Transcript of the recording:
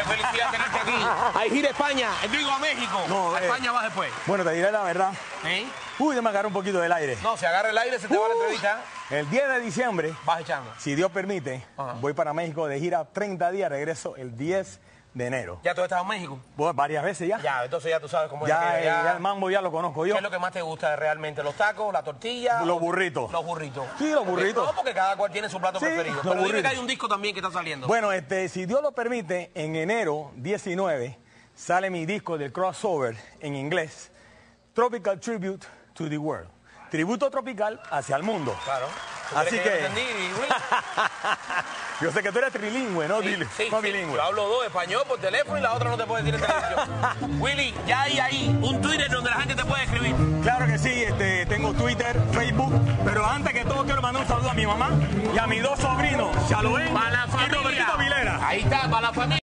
Qué felicidad tenerte aquí. Ahí gira España. Digo a México. No, a eh, España vas después. Bueno, te diré la verdad. ¿Eh? Uy, yo me un poquito del aire. No, se si agarra el aire, se te uh, va la entrevista. El 10 de diciembre. Vas echando. Si Dios permite, voy para México de gira 30 días, regreso el 10 de enero. ¿Ya tú has estado en México? Bueno, varias veces ya. Ya, entonces ya tú sabes cómo es. Ya, eh, ya el mambo ya lo conozco yo. ¿Qué es lo que más te gusta realmente? ¿Los tacos, la tortilla? Los burritos. Los burritos. Sí, los burritos. No, porque cada cual tiene su plato Sí, preferido. los Pero dime burritos. que hay un disco también que está saliendo. Bueno, este, si Dios lo permite, en enero 19 sale mi disco del crossover en inglés, Tropical Tribute to the World. Tributo tropical hacia el mundo. Claro. ¿Tú Así crees que, yo entendí, Willy? yo sé que tú eres trilingüe, no, Sí, no sí, bilingüe. Yo hablo dos, español por teléfono y la otra no te puede decir en televisión. Willy, ya hay ahí un Twitter donde la gente te puede escribir. Claro que sí, este, tengo Twitter, Facebook, pero antes que todo quiero mandar un saludo a mi mamá y a mis dos sobrinos, Chaloé y. Robertito Vilera. Ahí está, para la familia.